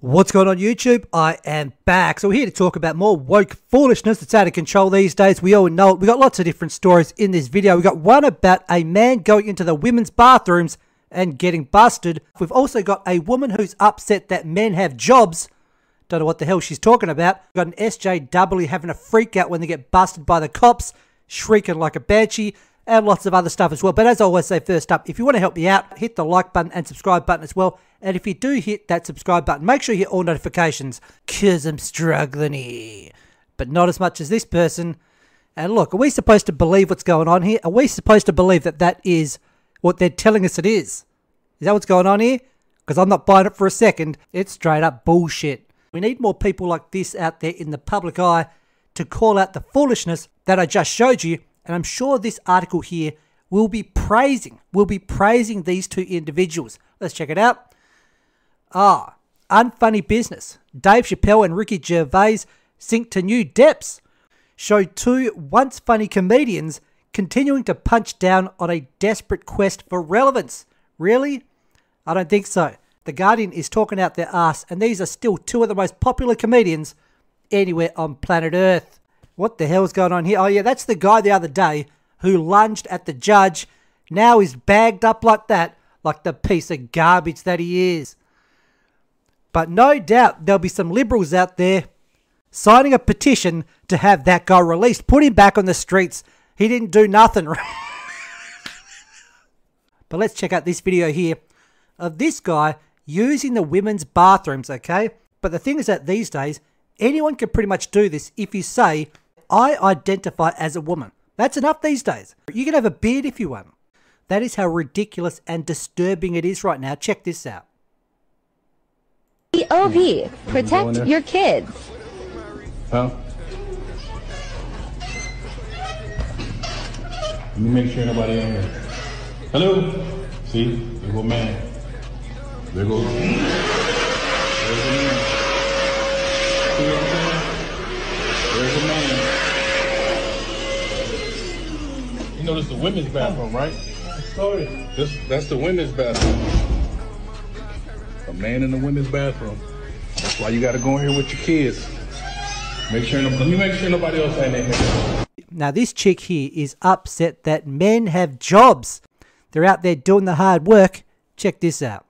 What's going on YouTube? I am back. So we're here to talk about more woke foolishness that's out of control these days. We all know it. We got lots of different stories in this video. We got one about a man going into the women's bathrooms and getting busted. We've also got a woman who's upset that men have jobs. Don't know what the hell she's talking about. We've got an SJW having a freak out when they get busted by the cops, shrieking like a banshee and lots of other stuff as well. But as I always say, first up, if you want to help me out, hit the like button and subscribe button as well. And if you do hit that subscribe button, make sure you hit all notifications, because I'm struggling here. But not as much as this person. And look, are we supposed to believe what's going on here? Are we supposed to believe that that is what they're telling us it is? Is that what's going on here? Because I'm not buying it for a second. It's straight up bullshit. We need more people like this out there in the public eye to call out the foolishness that I just showed you and I'm sure this article here will be praising, will be praising these two individuals. Let's check it out. Ah, unfunny business. Dave Chappelle and Ricky Gervais sink to new depths. Show two once funny comedians continuing to punch down on a desperate quest for relevance. Really? I don't think so. The Guardian is talking out their ass, and these are still two of the most popular comedians anywhere on planet Earth. What the hell's going on here? Oh, yeah, that's the guy the other day who lunged at the judge. Now he's bagged up like that, like the piece of garbage that he is. But no doubt there'll be some liberals out there signing a petition to have that guy released. Put him back on the streets. He didn't do nothing. but let's check out this video here of this guy using the women's bathrooms, okay? But the thing is that these days, anyone can pretty much do this if you say, I identify as a woman. That's enough these days. You can have a beard if you want. That is how ridiculous and disturbing it is right now. Check this out. EOB, protect your kids. Huh? Let me make sure nobody in here. Hello? See? There go man. There goes. There's a man. Know this is the women's bathroom, right? Sorry. This that's the women's bathroom. A man in the women's bathroom. That's why you gotta go in here with your kids. Make sure let me make sure nobody else ain't in here. Now this chick here is upset that men have jobs. They're out there doing the hard work. Check this out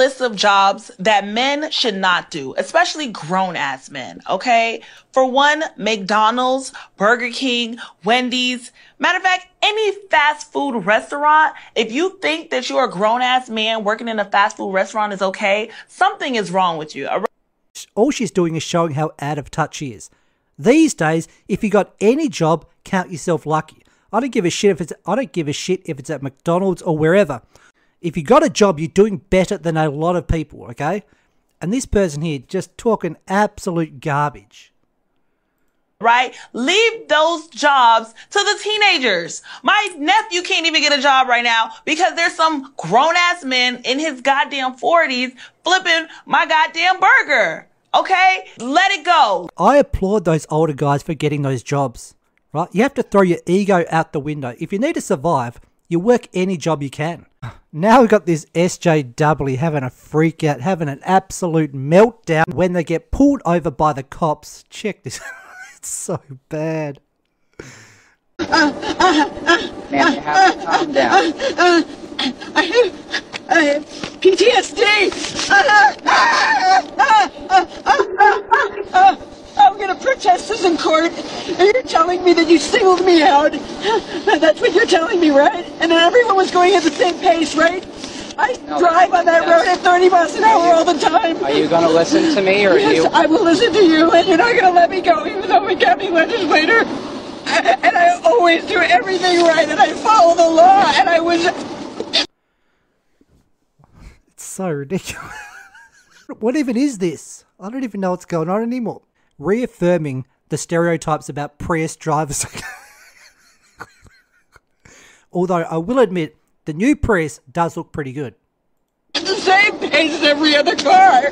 list of jobs that men should not do, especially grown ass men. Okay. For one, McDonald's, Burger King, Wendy's. Matter of fact, any fast food restaurant, if you think that you're a grown ass man working in a fast food restaurant is okay, something is wrong with you. All she's doing is showing how out of touch she is. These days, if you got any job, count yourself lucky. I don't give a shit if it's I don't give a shit if it's at McDonald's or wherever if you got a job, you're doing better than a lot of people, okay? And this person here just talking absolute garbage. Right? Leave those jobs to the teenagers. My nephew can't even get a job right now because there's some grown ass men in his goddamn 40s flipping my goddamn burger. Okay? Let it go. I applaud those older guys for getting those jobs, right? You have to throw your ego out the window. If you need to survive, you work any job you can. Now we've got this SJW having a freak out, having an absolute meltdown when they get pulled over by the cops. Check this. it's so bad. Ma'am, you have to calm down. I have, I have PTSD. I'm going to protest this in court. And you're telling me that you singled me out. That's what you're telling me, right? And then everyone was going at the same pace, right? I no, drive on that road at 30 miles an hour all the time. Are you going to listen to me or yes, you? I will listen to you, and you're not going to let me go, even though I'm a county legislator. And I always do everything right, and I follow the law, and I was. It's so ridiculous. what even is this? I don't even know what's going on anymore reaffirming the stereotypes about Prius drivers. Although I will admit, the new Prius does look pretty good. It's the same pace as every other car.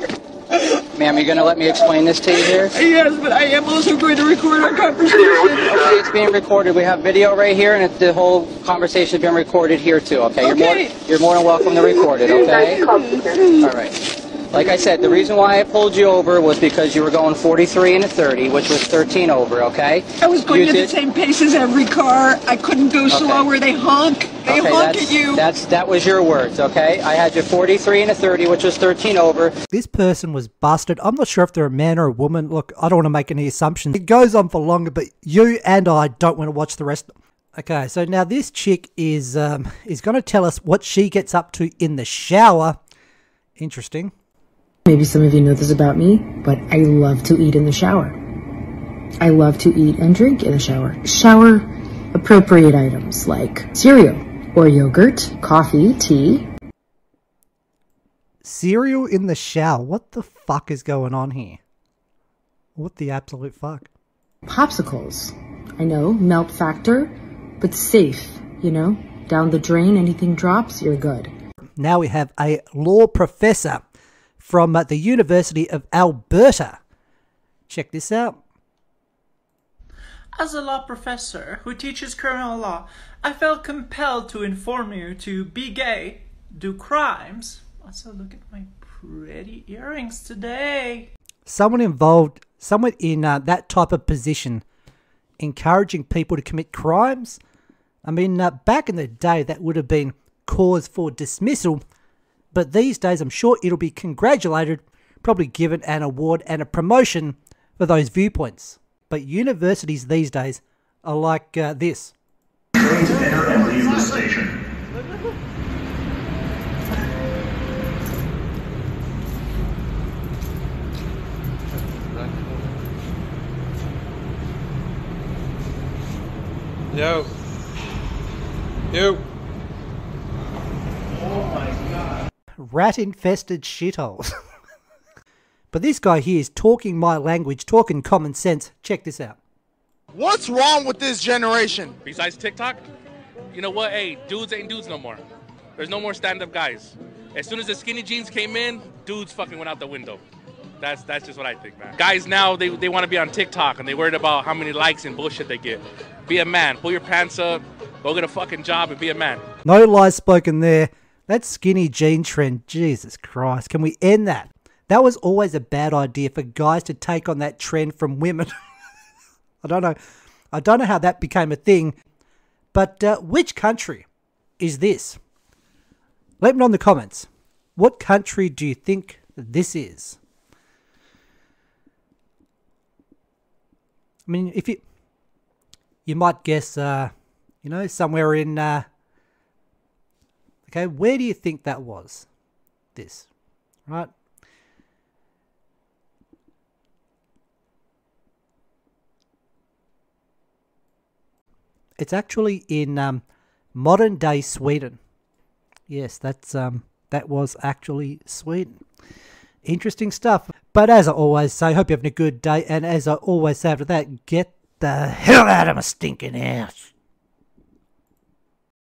Ma'am, you're going to let me explain this to you here? Yes, but I am also going to record our conversation. Okay, it's being recorded. We have video right here, and the whole conversation is being recorded here, too, okay? You're. More, you're more than welcome to record it, okay? All right. Like I said, the reason why I pulled you over was because you were going 43 and a 30, which was 13 over, okay? I was going You at did- the same pace as every car. I couldn't go slower. They honk. They Okay, honk that's, at you. That's that was your words, okay? I had you 43 and a 30, which was 13 over. This person was busted. I'm not sure if they're a man or a woman. Look, I don't want to make any assumptions. It goes on for longer, but you and I don't want to watch the rest. Okay, so now this chick is um, is going to tell us what she gets up to in the shower. Interesting. Maybe some of you know this about me, but I love to eat in the shower. I love to eat and drink in the shower. Shower appropriate items like cereal or yogurt, coffee, tea. Cereal in the shower. What the fuck is going on here? What the absolute fuck? Popsicles. I know, melt factor, but safe, you know? Down the drain, anything drops, you're good. Now we have a law professor from the University of Alberta. Check this out. As a law professor who teaches criminal law, I felt compelled to inform you to be gay, do crimes. Also, look at my pretty earrings today. Someone involved, someone in uh, that type of position, encouraging people to commit crimes. I mean, uh, back in the day, that would have been cause for dismissal, but these days, I'm sure it'll be congratulated, probably given an award and a promotion for those viewpoints. But universities these days are like uh, this. Yo. Yo. Rat infested shitholes. but this guy here is talking my language, talking common sense. Check this out. What's wrong with this generation? Besides TikTok, you know what? Hey, dudes ain't dudes no more. There's no more stand-up guys. As soon as the skinny jeans came in, dudes fucking went out the window. That's that's just what I think, man. Guys now they, they want to be on TikTok and they worried about how many likes and bullshit they get. Be a man. Pull your pants up. Go get a fucking job and be a man. No lies spoken there. That skinny jean trend, Jesus Christ, can we end that? That was always a bad idea for guys to take on that trend from women. I don't know. I don't know how that became a thing. But uh, which country is this? Let me know in the comments. What country do you think this is? I mean, if you you might guess, uh, you know, somewhere in. Uh, okay, where do you think that was? This, right? It's actually in um, modern day Sweden. Yes, that's um, that was actually Sweden. Interesting stuff. But as I always say, hope you're having a good day. And as I always say after that, get the hell out of my stinking house.